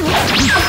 Let's go.